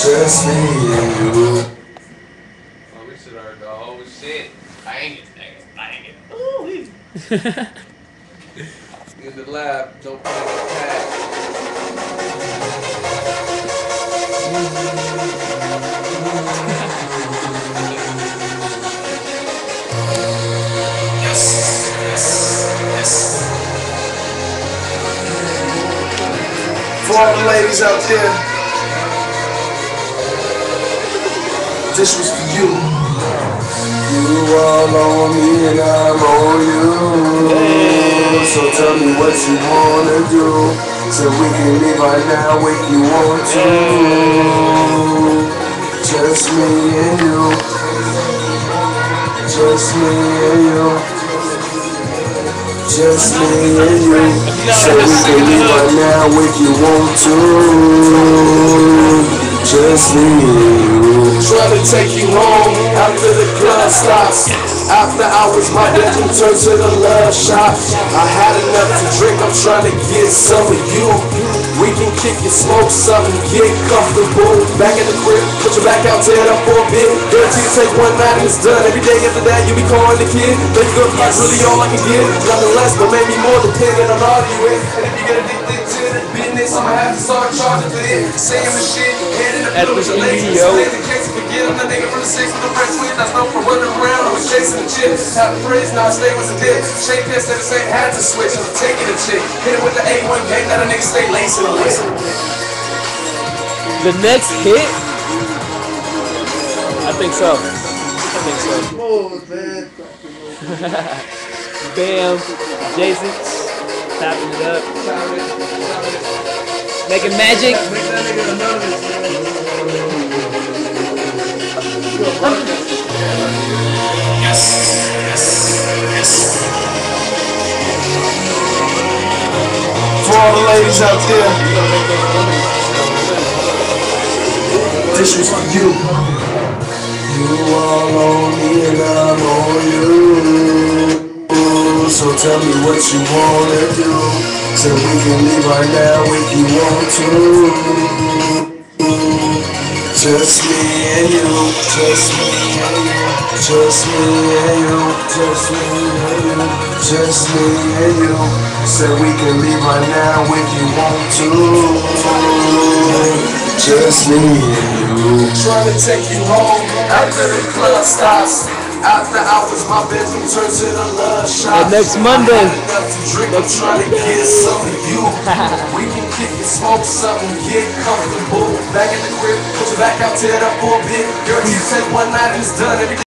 Just me and you. Oh, we should have the whole shit. Bang it, nigga, bang it. Ooh, In the lab, don't put it in the pack. For all the ladies out there, this was for you. You all on me and I'm on you. So tell me what you wanna do. So we can leave right now if you want to. Just me and you. Just me and you. Just me and you. So we can leave right now if you want to. Just me to take you home after the club stops. After hours, my bedroom turns to the love shop. I had enough to drink, I'm trying to get some of you. We can kick and smoke something, get comfortable. Back in the crib, put your back out, tear it up for a bit. Guarantee to take one night and it's done. Every day after that, you be calling the kid. Baby girl, that's really all I can get. Nothing less, but maybe more depending on all you with. And if you get business, I'ma have to start charging for it. Saying the shit, head in the At blue, the your legs studio. in the case you forget, I'm the nigga from the six with the fresh with. That's known for running around, I was chasing the chick. Had the praise, now I stay with the dick. Shake this, said this ain't had to switch. I'm taking a chick. Hit it with the A1 gang, that a nigga stay lacing the list. The next hit? I think so. I think so. Bam. Jason. Tapping it up. Making magic. For all the ladies out there, this was for. You tell me what you wanna do. So we can leave right now if you want to. Just me and you, just me and you, just me and you, just me and you, just me and you. Said we can leave right now if you want to. Just me and you. Trying to take you home after the club stops. After hours, my bedroom turns to the love shop. And next Monday. I had enough to drink, I'm trying to get some of you. we can kick and smoke something, get comfortable. Back in the crib, put your back out, tear it up for a bit. Girl, you take one night it's done. Every